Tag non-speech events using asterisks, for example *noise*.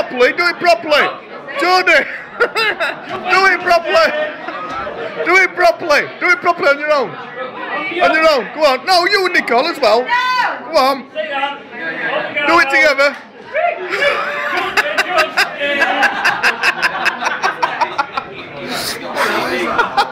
properly. Do it properly. Geordie. *laughs* do it properly. Do it properly. Do it properly on your own. On your own. Go on. No, you and Nicole as well. Go on. Do it together. *laughs*